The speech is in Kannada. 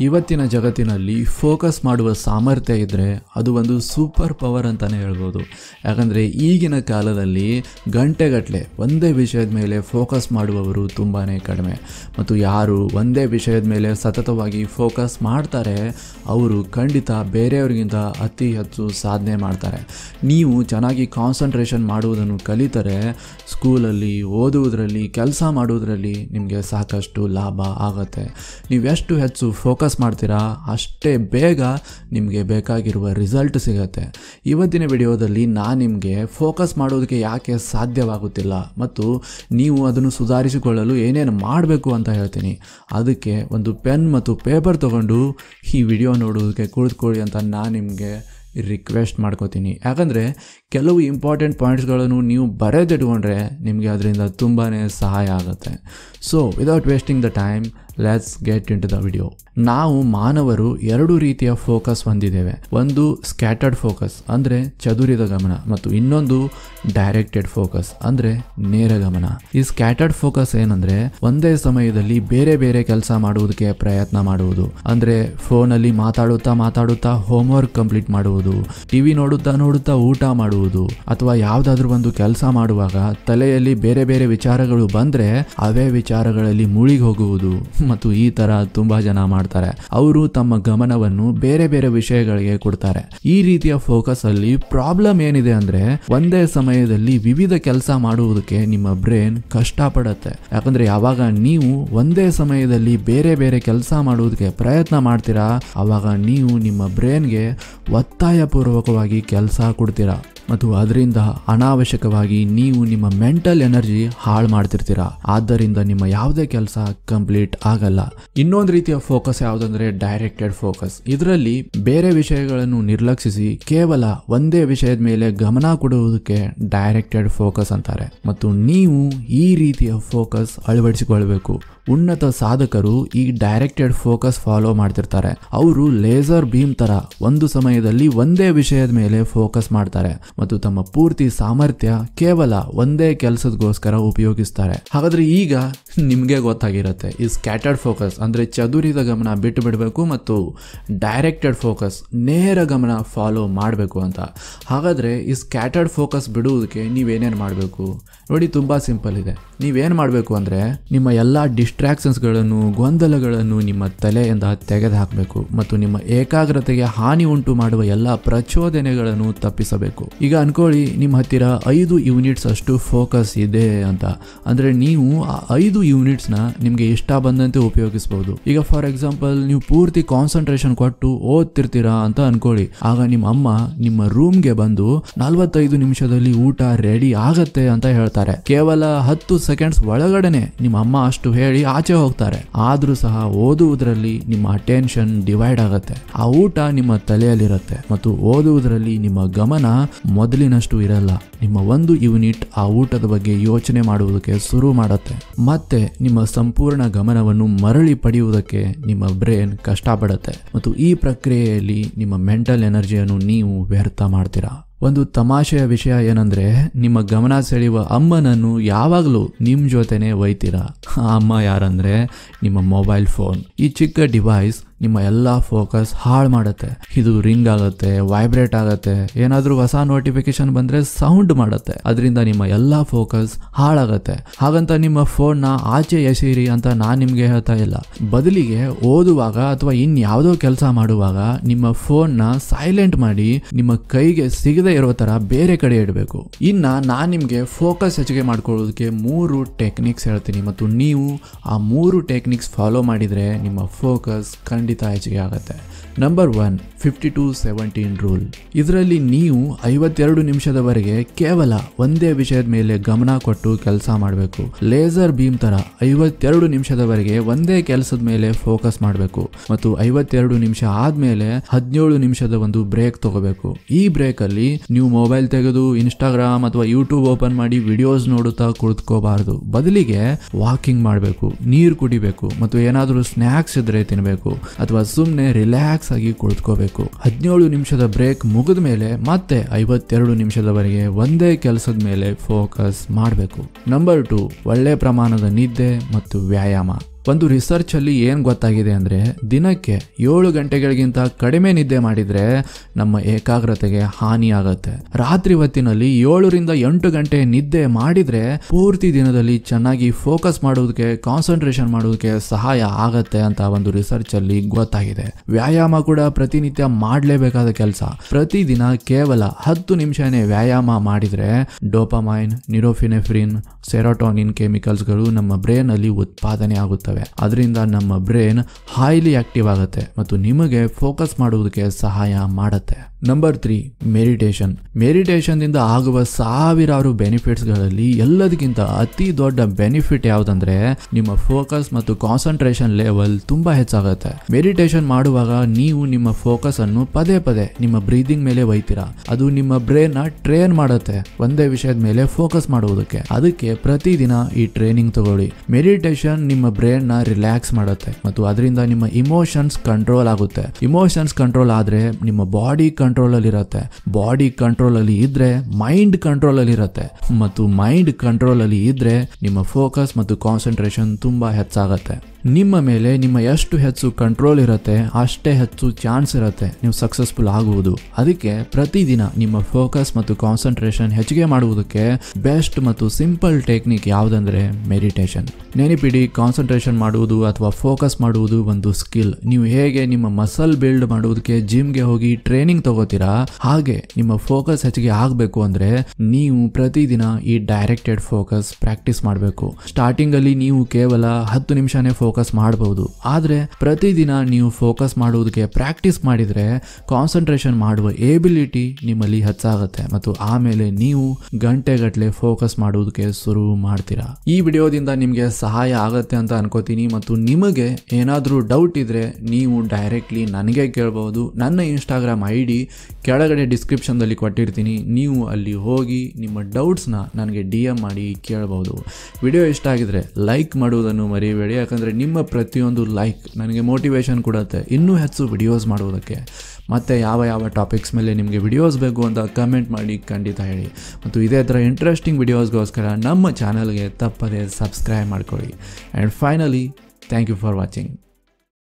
ಇವತ್ತಿನ ಜಗತ್ತಿನಲ್ಲಿ ಫೋಕಸ್ ಮಾಡುವ ಸಾಮರ್ಥ್ಯ ಇದ್ದರೆ ಅದು ಒಂದು ಸೂಪರ್ ಪವರ್ ಅಂತಲೇ ಹೇಳ್ಬೋದು. ಯಾಕಂದರೆ ಈಗಿನ ಕಾಲದಲ್ಲಿ ಗಂಟೆಗಟ್ಟಲೆ ಒಂದೇ ವಿಷಯದ ಮೇಲೆ ಫೋಕಸ್ ಮಾಡುವವರು ತುಂಬಾ ಕಡಿಮೆ. ಮತ್ತು ಯಾರು ಒಂದೇ ವಿಷಯದ ಮೇಲೆ ಸತತವಾಗಿ ಫೋಕಸ್ ಮಾಡ್ತಾರೆ, ಅವರು ಖಂಡಿತ ಬೇರೆಯವ್ರಿಗಿಂತ ಅತಿ ಹೆಚ್ಚು ಸಾಧನೆ ಮಾಡ್ತಾರೆ. ನೀವು ಚೆನ್ನಾಗಿ ಕಾನ್ಸಂಟ್ರೇಷನ್ ಮಾಡುವುದನ್ನು ಕಲಿತರೆ ಸ್ಕೂಲಲ್ಲಿ ಓದುವುದರಲ್ಲಿ, ಕೆಲಸ ಮಾಡುವುದರಲ್ಲಿ ನಿಮಗೆ ಸಾಕಷ್ಟು ಲಾಭ ಆಗುತ್ತೆ. ನೀವು ಎಷ್ಟು ಹೆಚ್ಚು ಫೋಕಸ್ ಮಾಡ್ತೀರಾ, ಅಷ್ಟೇ ಬೇಗ ನಿಮಗೆ ಬೇಕಾಗಿರುವ ರಿಸಲ್ಟ್ ಸಿಗತ್ತೆ. ಇವತ್ತಿನ ವಿಡಿಯೋದಲ್ಲಿ ನಾನು ನಿಮಗೆ ಫೋಕಸ್ ಮಾಡೋದಕ್ಕೆ ಯಾಕೆ ಸಾಧ್ಯವಾಗುತ್ತಿಲ್ಲ ಮತ್ತು ನೀವು ಅದನ್ನು ಸುಧಾರಿಸಿಕೊಳ್ಳಲು ಏನೇನು ಮಾಡಬೇಕು ಅಂತ ಹೇಳ್ತೀನಿ. ಅದಕ್ಕೆ ಒಂದು ಪೆನ್ ಮತ್ತು ಪೇಪರ್ ತಗೊಂಡು ಈ ವಿಡಿಯೋ ನೋಡೋದಕ್ಕೆ ಕುಳಿತುಕೊಳ್ಳಿ ಅಂತ ನಾನು ನಿಮಗೆ ರಿಕ್ವೆಸ್ಟ್ ಮಾಡ್ಕೋತೀನಿ. ಯಾಕಂದರೆ ಕೆಲವು ಇಂಪಾರ್ಟೆಂಟ್ ಪಾಯಿಂಟ್ಸ್ಗಳನ್ನು ನೀವು ಬರೆದಿಟ್ಕೊಂಡ್ರೆ ನಿಮಗೆ ಅದರಿಂದ ತುಂಬಾ ಸಹಾಯ ಆಗುತ್ತೆ. So without wasting the time let's get into the video ನಾವು ಮಾನವರು ಎರಡು ರೀತಿಯ ಫೋಕಸ್ ಹೊಂದಿದ್ದೇವೆ. ಒಂದು ಸ್ಕ್ಯಾಟರ್ಡ್ ಫೋಕಸ್ ಅಂದರೆ ಚದುರಿದ ಗಮನ, ಮತ್ತು ಇನ್ನೊಂದು ಡೈರೆಕ್ಟೆಡ್ ಫೋಕಸ್ ಅಂದರೆ ನೇರ ಗಮನ. ಈ ಸ್ಕ್ಯಾಟರ್ಡ್ ಫೋಕಸ್ ಏನಂದ್ರೆ, ಒಂದೇ ಸಮಯದಲ್ಲಿ ಬೇರೆ ಬೇರೆ ಕೆಲಸ ಮಾಡುವುದಕ್ಕೆ ಪ್ರಯತ್ನ ಮಾಡುವುದು. ಅಂದರೆ ಫೋನಲ್ಲಿ ಮಾತಾಡುತ್ತಾ ಮಾತಾಡುತ್ತಾ ಹೋಮ್ವರ್ಕ್ ಕಂಪ್ಲೀಟ್ ಮಾಡುವುದು ಟಿವಿ ನೋಡುತ್ತಾ ನೋಡುತ್ತಾ ಊಟ ಮಾಡುವುದು, ಅಥವಾ ಯಾವುದಾದ್ರೂ ಒಂದು ಕೆಲಸ ಮಾಡುವಾಗ ತಲೆಯಲ್ಲಿ ಬೇರೆ ಬೇರೆ ವಿಚಾರಗಳು ಬಂದ್ರೆ, ಅವೇ ವಿಚಾರಗಳಲ್ಲಿ ಮುಳುಗಿ ಹೋಗುವುದು. ಮತ್ತು ಈ ತರ ತುಂಬಾ ಜನ ಮಾಡ್ತಾರೆ. ಅವರು ತಮ್ಮ ಗಮನವನ್ನು ಬೇರೆ ಬೇರೆ ವಿಷಯಗಳಿಗೆ ಕೊಡ್ತಾರೆ. ಈ ರೀತಿಯ ಫೋಕಸ್ ಅಲ್ಲಿ ಪ್ರಾಬ್ಲಮ್ ಏನಿದೆ ಅಂದ್ರೆ ಒಂದೇ ಸಮಯದಲ್ಲಿ ವಿವಿಧ ಕೆಲಸ ಮಾಡುವುದಕ್ಕೆ ನಿಮ್ಮ ಬ್ರೇನ್ ಕಷ್ಟಪಡುತ್ತೆ. ಯಾಕಂದ್ರೆ ಯಾವಾಗ ನೀವು ಒಂದೇ ಸಮಯದಲ್ಲಿ ಬೇರೆ ಬೇರೆ ಕೆಲಸ ಮಾಡುವುದಕ್ಕೆ ಪ್ರಯತ್ನ ಮಾಡ್ತೀರಾ, ಅವಾಗ ನೀವು ನಿಮ್ಮ ಬ್ರೇನ್ಗೆ ಒತ್ತಾಯಪೂರ್ವಕವಾಗಿ ಕೆಲಸ ಕೊಡ್ತೀರಾ. ಮತ್ತು ಅದರಿಂದ ಅನಾವಶ್ಯಕವಾಗಿ ನೀವು ನಿಮ್ಮ ಮೆಂಟಲ್ ಎನರ್ಜಿ ಹಾಳು ಮಾಡ್ತಿರ್ತೀರಾ. ಆದ್ದರಿಂದ ನಿಮ್ಮ ಯಾವುದೇ ಕೆಲಸ ಕಂಪ್ಲೀಟ್ ಆಗಲ್ಲ. ಇನ್ನೊಂದು ರೀತಿಯ ಫೋಕಸ್ ಯಾವುದಂದ್ರೆ ಡೈರೆಕ್ಟೆಡ್ ಫೋಕಸ್. ಇದರಲ್ಲಿ ಬೇರೆ ವಿಷಯಗಳನ್ನು ನಿರ್ಲಕ್ಷಿಸಿ ಕೇವಲ ಒಂದೇ ವಿಷಯದ ಮೇಲೆ ಗಮನ ಕೊಡುವುದಕ್ಕೆ ಡೈರೆಕ್ಟೆಡ್ ಫೋಕಸ್ ಅಂತಾರೆ. ಮತ್ತು ನೀವು ಈ ರೀತಿಯ ಫೋಕಸ್ ಅಳವಡಿಸಿಕೊಳ್ಬೇಕು. ಉನ್ನತ ಸಾಧಕರು ಈ ಡೈರೆಕ್ಟೆಡ್ ಫೋಕಸ್ ಫಾಲೋ ಮಾಡ್ತಿರ್ತಾರೆ. ಅವರು ಲೇಸರ್ ಬೀಮ್ ತರ ಒಂದು ಸಮಯದಲ್ಲಿ ಒಂದೇ ವಿಷಯದ ಮೇಲೆ ಫೋಕಸ್ ಮಾಡ್ತಾರೆ ಮತ್ತು ತಮ್ಮ ಪೂರ್ತಿ ಸಾಮರ್ಥ್ಯ ಕೇವಲ ಒಂದೇ ಕೆಲಸದಗೋಸ್ಕರ ಉಪಯೋಗಿಸ್ತಾರೆ. ಹಾಗಾದ್ರೆ ಈಗ ನಿಮಗೆ ಗೊತ್ತಾಗಿರುತ್ತೆ, ಈ ಸ್ಕ್ಯಾಟರ್ಡ್ ಫೋಕಸ್ ಅಂದ್ರೆ ಚದುರಿದ ಗಮನ ಬಿಟ್ಟು ಬಿಡಬೇಕು ಮತ್ತು ಡೈರೆಕ್ಟೆಡ್ ಫೋಕಸ್ ನೇರ ಗಮನ ಫಾಲೋ ಮಾಡಬೇಕು ಅಂತ. ಹಾಗಾದ್ರೆ ಈ ಸ್ಕ್ಯಾಟರ್ಡ್ ಫೋಕಸ್ ಬಿಡುವುದಕ್ಕೆ ನೀವೇನೇನು ಮಾಡಬೇಕು? ನೋಡಿ, ತುಂಬಾ ಸಿಂಪಲ್ ಇದೆ. ನೀವೇನು ಮಾಡಬೇಕು ಅಂದ್ರೆ ನಿಮ್ಮ ಎಲ್ಲ ಡಿಸ್ಟ್ರಾಕ್ಷನ್ಸ್ಗಳನ್ನು ಗೊಂದಲಗಳನ್ನು ನಿಮ್ಮ ತಲೆಯಿಂದ ತೆಗೆದುಹಾಕಬೇಕು ಮತ್ತು ನಿಮ್ಮ ಏಕಾಗ್ರತೆಗೆ ಹಾನಿ ಉಂಟು ಮಾಡುವ ಎಲ್ಲ ಪ್ರಚೋದನೆಗಳನ್ನು ತಪ್ಪಿಸಬೇಕು. ಈಗ ಅನ್ಕೊಳ್ಳಿ, ನಿಮ್ಮ ಹತ್ತಿರ ಐದು ಯೂನಿಟ್ಸ್ ಅಷ್ಟು ಫೋಕಸ್ ಇದೆ ಅಂತ. ಅಂದ್ರೆ ನೀವು ಆ ಐದು ಯೂನಿಟ್ಸ್ನ ನಿಮಗೆ ಇಷ್ಟ ಬಂದಂತೆ ಉಪಯೋಗಿಸಬಹುದು ಈಗ ಫಾರ್ ಎಕ್ಸಾಂಪಲ್, ನೀವು ಪೂರ್ತಿ ಕಾನ್ಸಂಟ್ರೇಷನ್ ಕೊಟ್ಟು ಓದ್ತಿರ್ತೀರಾ ಅಂತ ಅನ್ಕೊಳ್ಳಿ. ಆಗ ನಿಮ್ಮ ಅಮ್ಮ ನಿಮ್ಮ ರೂಮ್ಗೆ ಬಂದು ನಲವತ್ತೈದು ನಿಮಿಷದಲ್ಲಿ ಊಟ ರೆಡಿ ಆಗತ್ತೆ ಅಂತ ಹೇಳ್ತಾರೆ. ಕೇವಲ ಹತ್ತು ಸೆಕೆಂಡ್ಸ್ ಒಳಗಡೆನೆ ನಿಮ್ಮ ಅಮ್ಮ ಅಷ್ಟು ಹೇಳಿ ಆಚೆ ಹೋಗ್ತಾರೆ. ಆದ್ರೂ ಸಹ ಓದುವುದರಲ್ಲಿ ನಿಮ್ಮ ಅಟೆನ್ಷನ್ ಡಿವೈಡ್ ಆಗುತ್ತೆ. ಆ ಊಟ ನಿಮ್ಮ ತಲೆಯಲ್ಲಿರುತ್ತೆ ಮತ್ತು ಓದುವುದರಲ್ಲಿ ನಿಮ್ಮ ಗಮನ ಮೊದಲಿನಷ್ಟು ಇರಲ್ಲ. ನಿಮ್ಮ ಒಂದು ಯೂನಿಟ್ ಆ ಊಟದ ಬಗ್ಗೆ ಯೋಚನೆ ಮಾಡುವುದಕ್ಕೆ ಶುರು ಮಾಡುತ್ತೆ. ಮತ್ತೆ ನಿಮ್ಮ ಸಂಪೂರ್ಣ ಗಮನವನ್ನು ಮರಳಿ ಪಡೆಯುವುದಕ್ಕೆ ನಿಮ್ಮ ಬ್ರೈನ್ ಕಷ್ಟಪಡುತ್ತೆ. ಮತ್ತು ಈ ಪ್ರಕ್ರಿಯೆಯಲ್ಲಿ ನಿಮ್ಮ ಮೆಂಟಲ್ ಎನರ್ಜಿಯನ್ನು ನೀವು ವ್ಯರ್ಥ ಮಾಡ್ತೀರಾ? ಒಂದು ತಮಾಷೆಯ ವಿಷಯ ಏನಂದ್ರೆ, ನಿಮ್ಮ ಗಮನ ಸೆಳೆಯುವ ಅಮ್ಮನನ್ನು ಯಾವಾಗಲೂ ನಿಮ್ಮ ಜೊತೆನೆ ಒಯ್ತೀರಾ? ಆ ಅಮ್ಮ ಯಾರಂದ್ರೆ, ನಿಮ್ಮ ಮೊಬೈಲ್ ಫೋನ್. ಈ ಚಿಕ್ಕ ಡಿವೈಸ್ ನಿಮ್ಮ ಎಲ್ಲ ಫೋಕಸ್ ಹಾಳು ಮಾಡುತ್ತೆ. ಇದು ರಿಂಗ್ ಆಗುತ್ತೆ ವೈಬ್ರೇಟ್ ಆಗುತ್ತೆ. ಏನಾದರೂ ಹೊಸ ನೋಟಿಫಿಕೇಶನ್ ಬಂದ್ರೆ ಸೌಂಡ್ ಮಾಡುತ್ತೆ. ಅದರಿಂದ ನಿಮ್ಮ ಎಲ್ಲ ಫೋಕಸ್ ಹಾಳಾಗತ್ತೆ. ಹಾಗಂತ ನಿಮ್ಮ ಫೋನ್ನ ಆಚೆ ಎಸೀರಿ ಅಂತ ನಾನು ನಿಮ್ಗೆ ಹೇಳ್ತಾ ಇಲ್ಲ. ಬದಲಿಗೆ ಓದುವಾಗ ಅಥವಾ ಇನ್ಯಾವುದೋ ಕೆಲಸ ಮಾಡುವಾಗ ನಿಮ್ಮ ಫೋನ್ನ ಸೈಲೆಂಟ್ ಮಾಡಿ ನಿಮ್ಮ ಕೈಗೆ ಸಿಗದೆ ಇರೋ ತರ ಬೇರೆ ಕಡೆ ಇಡಬೇಕು. ಇನ್ನ ನಾನು ನಿಮ್ಗೆ ಫೋಕಸ್ ಹೆಚ್ಚಿಗೆ ಮಾಡ್ಕೊಳ್ಳೋದಕ್ಕೆ ಮೂರು ಟೆಕ್ನಿಕ್ಸ್ ಹೇಳ್ತೀನಿ. ಮತ್ತು ನೀವು ಆ ಮೂರು ಟೆಕ್ನಿಕ್ಸ್ ಫಾಲೋ ಮಾಡಿದ್ರೆ ನಿಮ್ಮ ಫೋಕಸ್ ಖಂಡಿತ ಹೆಚ್ಚಿಗೆ ಆಗುತ್ತೆ. Number one fifty two seventeen rule ಇದರಲ್ಲಿ ನೀವು ಐವತ್ತೆರಡು ನಿಮಿಷದವರೆಗೆ ಕೇವಲ ಒಂದೇ ವಿಷಯದ ಮೇಲೆ ಗಮನ ಕೊಟ್ಟು ಕೆಲಸ ಮಾಡಬೇಕು. ಲೇಸರ್ ಬೀಮ್ ತರ ಐವತ್ತೆರಡು ನಿಮಿಷದವರೆಗೆ ಒಂದೇ ಕೆಲಸದ ಮೇಲೆ ಫೋಕಸ್ ಮಾಡಬೇಕು. ಮತ್ತು ಐವತ್ತೆರಡು ನಿಮಿಷ ಆದ್ಮೇಲೆ ಹದಿನೇಳು ನಿಮಿಷದ ಒಂದು ಬ್ರೇಕ್ ತಗೋಬೇಕು. ಈ ಬ್ರೇಕ್ ಅಲ್ಲಿ ನೀವು ಮೊಬೈಲ್ ತೆಗೆದು ಇನ್ಸ್ಟಾಗ್ರಾಮ್ ಅಥವಾ ಯೂಟ್ಯೂಬ್ ಓಪನ್ ಮಾಡಿ ವಿಡಿಯೋಸ್ ನೋಡುತ್ತಾ ಕುಳಿತುಕೋಬಾರದು ಬದಲಿಗೆ ವಾಕಿಂಗ್ ಮಾಡಬೇಕು. ನೀರು ಕುಡಿಬೇಕು. ಮತ್ತು ಏನಾದರೂ ಸ್ನ್ಯಾಕ್ಸ್ ಇದ್ರೆ ತಿನ್ನಬೇಕು ಅಥವಾ ಸುಮ್ಮನೆ ರಿಲ್ಯಾಕ್ಸ್ ಆಗಿ ಕುಳಿತುಕೋಬೇಕು. ಹದಿನೇಳು ನಿಮಿಷದ ಬ್ರೇಕ್ ಮುಗಿದ ಮೇಲೆ ಮತ್ತೆ ಐವತ್ತೆರಡು ನಿಮಿಷದವರೆಗೆ ಒಂದೇ ಕೆಲಸದ ಮೇಲೆ ಫೋಕಸ್ ಮಾಡಬೇಕು. ನಂಬರ್ ಟು ಒಳ್ಳೆ ಪ್ರಮಾಣದ ನಿದ್ದೆ ಮತ್ತು ವ್ಯಾಯಾಮ. ಒಂದು ರಿಸರ್ಚ್ ಅಲ್ಲಿ ಏನ್ ಗೊತ್ತಾಗಿದೆ ಅಂದ್ರೆ ದಿನಕ್ಕೆ ಏಳು ಗಂಟೆಗಳಿಗಿಂತ ಕಡಿಮೆ ನಿದ್ದೆ ಮಾಡಿದ್ರೆ ನಮ್ಮ ಏಕಾಗ್ರತೆಗೆ ಹಾನಿ ಆಗತ್ತೆ. ರಾತ್ರಿ ಹೊತ್ತಿನಲ್ಲಿ ಏಳರಿಂದ ಎಂಟು ಗಂಟೆ ನಿದ್ದೆ ಮಾಡಿದ್ರೆ ಪೂರ್ತಿ ದಿನದಲ್ಲಿ ಚೆನ್ನಾಗಿ ಫೋಕಸ್ ಮಾಡೋದಕ್ಕೆ ಕಾನ್ಸಂಟ್ರೇಷನ್ ಮಾಡೋದಕ್ಕೆ ಸಹಾಯ ಆಗತ್ತೆ ಅಂತ ಒಂದು ರಿಸರ್ಚ್ ಅಲ್ಲಿ ಗೊತ್ತಾಗಿದೆ. ವ್ಯಾಯಾಮ ಕೂಡ ಪ್ರತಿನಿತ್ಯ ಮಾಡಲೇಬೇಕಾದ ಕೆಲಸ. ಪ್ರತಿದಿನ ಕೇವಲ ಹತ್ತು ನಿಮಿಷನೇ ವ್ಯಾಯಾಮ ಮಾಡಿದ್ರೆ ಡೋಪಮೈನ್, ನಿರೋಫಿನೆಫ್ರಿನ್, ಸೆರೋಟೋನಿನ್ ಕೆಮಿಕಲ್ಸ್ಗಳು ನಮ್ಮ ಬ್ರೇನ್ ಅಲ್ಲಿ ಉತ್ಪಾದನೆ ಆಗುತ್ತವೆ. ಅದರಿಂದ ನಮ್ಮ ಬ್ರೇನ್ ಹೈಲಿ ಆಕ್ಟಿವ್ ಆಗುತ್ತೆ ಮತ್ತು ನಿಮಗೆ ಫೋಕಸ್ ಮಾಡುವುದಕ್ಕೆ ಸಹಾಯ ಮಾಡುತ್ತೆ. ನಂಬರ್ ತ್ರೀ ಮೆಡಿಟೇಷನ್ ಮೆಡಿಟೇಷನ್ ದಿಂದ ಆಗುವ ಸಾವಿರಾರು ಬೆನಿಫಿಟ್ಸ್ಗಳಲ್ಲಿ ಎಲ್ಲದಕ್ಕಿಂತ ಅತಿ ದೊಡ್ಡ ಬೆನಿಫಿಟ್ ಯಾವುದಂದ್ರೆ ನಿಮ್ಮ ಫೋಕಸ್ ಮತ್ತು ಕಾನ್ಸಂಟ್ರೇಷನ್ ಲೆವೆಲ್ ತುಂಬಾ ಹೆಚ್ಚಾಗುತ್ತೆ. ಮೆಡಿಟೇಷನ್ ಮಾಡುವಾಗ ನೀವು ನಿಮ್ಮ ಫೋಕಸ್ ಅನ್ನು ಪದೇ ಪದೇ ನಿಮ್ಮ ಬ್ರೀದಿಂಗ್ ಮೇಲೆ ಒಯ್ತೀರಾ? ಅದು ನಿಮ್ಮ ಬ್ರೇನ್ನ ಟ್ರೈನ್ ಮಾಡುತ್ತೆ, ಒಂದೇ ವಿಷಯದ ಮೇಲೆ ಫೋಕಸ್ ಮಾಡುವುದಕ್ಕೆ. ಅದಕ್ಕೆ ಪ್ರತಿದಿನ ಈ ಟ್ರೈನಿಂಗ್ ತಗೊಳ್ಳಿ. ಮೆಡಿಟೇಷನ್ ನಿಮ್ಮ ಬ್ರೇನ್ ನ ರಿಲ್ಯಾಕ್ಸ್ ಮಾಡುತ್ತೆ ಮತ್ತು ಅದರಿಂದ ನಿಮ್ಮ ಇಮೋಷನ್ಸ್ ಕಂಟ್ರೋಲ್ ಆಗುತ್ತೆ. ಇಮೋಷನ್ಸ್ ಕಂಟ್ರೋಲ್ ಆದ್ರೆ ನಿಮ್ಮ ಬಾಡಿ ಕಂಟ್ರೋಲ್ ಅಲ್ಲಿ ಇರುತ್ತೆ. ಬಾಡಿ ಕಂಟ್ರೋಲ್ ಅಲ್ಲಿ ಇದ್ರೆ ಮೈಂಡ್ ಕಂಟ್ರೋಲ್ ಅಲ್ಲಿ ಇರುತ್ತೆ. ಮತ್ತು ಮೈಂಡ್ ಕಂಟ್ರೋಲ್ ಅಲ್ಲಿ ಇದ್ರೆ ನಿಮ್ಮ ಫೋಕಸ್ ಮತ್ತು ಕಾನ್ಸಂಟ್ರೇಷನ್ ತುಂಬಾ ಹೆಚ್ಚಾಗತ್ತೆ. ನಿಮ್ಮ ಮೇಲೆ ನಿಮ್ಮ ಎಷ್ಟು ಹೆಚ್ಚು ಕಂಟ್ರೋಲ್ ಇರುತ್ತೆ, ಅಷ್ಟೇ ಹೆಚ್ಚು ಚಾನ್ಸ್ ಇರುತ್ತೆ, ನೀವು ಸಕ್ಸಸ್ಫುಲ್ ಆಗುವುದು. ಅದಕ್ಕೆ ಪ್ರತಿದಿನ ನಿಮ್ಮ ಫೋಕಸ್ ಮತ್ತು ಕಾನ್ಸಂಟ್ರೇಷನ್ ಹೆಚ್ಚಿಗೆ ಮಾಡುವುದಕ್ಕೆ ಬೆಸ್ಟ್ ಮತ್ತು ಸಿಂಪಲ್ ಟೆಕ್ನಿಕ್ ಯಾವುದಂದ್ರೆ ಮೆಡಿಟೇಷನ್ ನೆನಪಿಡಿ ಕಾನ್ಸಂಟ್ರೇಷನ್ ಮಾಡುವುದು ಅಥವಾ ಫೋಕಸ್ ಮಾಡುವುದು ಒಂದು ಸ್ಕಿಲ್ ನೀವು ಹೇಗೆ ನಿಮ್ಮ ಮಸಲ್ ಬಿಲ್ಡ್ ಮಾಡುವುದಕ್ಕೆ ಜಿಮ್ಗೆ ಹೋಗಿ ಟ್ರೈನಿಂಗ್ ತಗೋತೀರಾ, ಹಾಗೆ ನಿಮ್ಮ ಫೋಕಸ್ ಹೆಚ್ಚಿಗೆ ಆಗಬೇಕು ಅಂದ್ರೆ ನೀವು ಪ್ರತಿದಿನ ಈ ಡೈರೆಕ್ಟೆಡ್ ಫೋಕಸ್ ಪ್ರಾಕ್ಟೀಸ್ ಮಾಡಬೇಕು. ಸ್ಟಾರ್ಟಿಂಗಲ್ಲಿ ನೀವು ಕೇವಲ ಹತ್ತು ನಿಮಿಷನೇ ಫೋಕಸ್ ಮಾಡಬಹುದು ಆದರೆ ಪ್ರತಿದಿನ ನೀವು ಫೋಕಸ್ ಮಾಡುವುದಕ್ಕೆ ಪ್ರಾಕ್ಟೀಸ್ ಮಾಡಿದ್ರೆ ಕಾನ್ಸಂಟ್ರೇಷನ್ ಮಾಡುವ ಎಬಿಲಿಟಿ ನಿಮ್ಮಲ್ಲಿ ಹೆಚ್ಚಾಗುತ್ತೆ ಮತ್ತು ಆಮೇಲೆ ನೀವು ಗಂಟೆಗಟ್ಟಲೆ ಫೋಕಸ್ ಮಾಡುವುದಕ್ಕೆ ಶುರು ಮಾಡ್ತೀರಾ. ಈ ವಿಡಿಯೋದಿಂದ ನಿಮಗೆ ಸಹಾಯ ಆಗುತ್ತೆ ಅಂತ ಅನ್ಕೋತೀನಿ ಮತ್ತು ನಿಮಗೆ ಏನಾದರೂ ಡೌಟ್ ಇದ್ರೆ ನೀವು ಡೈರೆಕ್ಟ್ಲಿ ನನಗೆ ಕೇಳಬಹುದು ನನ್ನ ಇನ್ಸ್ಟಾಗ್ರಾಮ್ ಐ ಡಿ ಕೆಳಗಡೆ ಡಿಸ್ಕ್ರಿಪ್ಷನ್ದಲ್ಲಿ ಕೊಟ್ಟಿರ್ತೀನಿ. ನೀವು ಅಲ್ಲಿ ಹೋಗಿ ನಿಮ್ಮ ಡೌಟ್ಸ್ನ ನನಗೆ ಡಿ ಎಂ ಮಾಡಿ ಕೇಳಬಹುದು ವಿಡಿಯೋ ಇಷ್ಟ ಆಗಿದ್ರೆ ಲೈಕ್ ಮಾಡುವುದನ್ನು ಮರಿಬೇಡಿ. ಯಾಕಂದರೆ ನಿಮ್ಮ ಪ್ರತಿಯೊಂದು ಲೈಕ್ ನನಗೆ ಮೋಟಿವೇಶನ್ ಕೊಡುತ್ತೆ ಇನ್ನೂ ಹೆಚ್ಚು ವಿಡಿಯೋಸ್ ಮಾಡುವುದಕ್ಕೆ. ಮತ್ತು ಯಾವ ಯಾವ ಟಾಪಿಕ್ಸ್ ಮೇಲೆ ನಿಮಗೆ ವಿಡಿಯೋಸ್ ಬೇಕು ಅಂತ ಕಮೆಂಟ್ ಮಾಡಿ, ಖಂಡಿತ ಹೇಳಿ. ಮತ್ತು ಇದೇ ಥರ ಇಂಟ್ರೆಸ್ಟಿಂಗ್ ವಿಡಿಯೋಸ್ಗೋಸ್ಕರ ನಮ್ಮ ಚಾನಲ್ಗೆ ತಪ್ಪದೇ ಸಬ್ಸ್ಕ್ರೈಬ್ ಮಾಡ್ಕೊಳ್ಳಿ. And finally thank you for watching